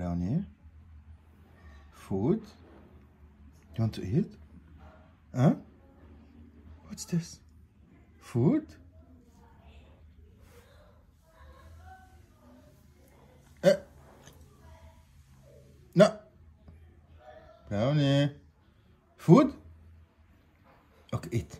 Brownie. Food. You want to eat? Huh? What's this? Food? Uh. No. Brownie. Food? Okay, eat.